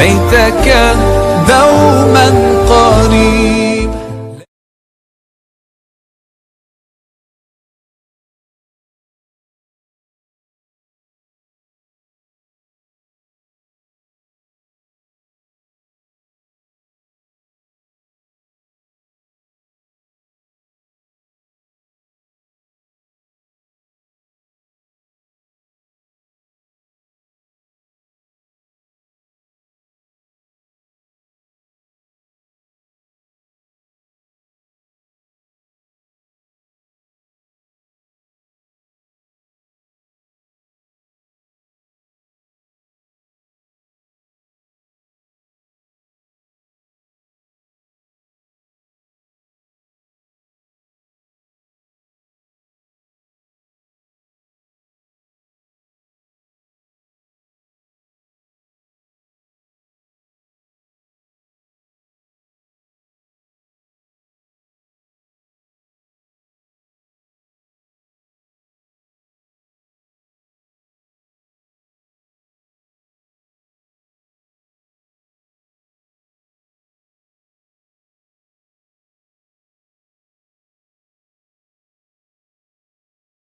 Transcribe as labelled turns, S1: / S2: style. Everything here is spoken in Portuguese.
S1: ليتك دور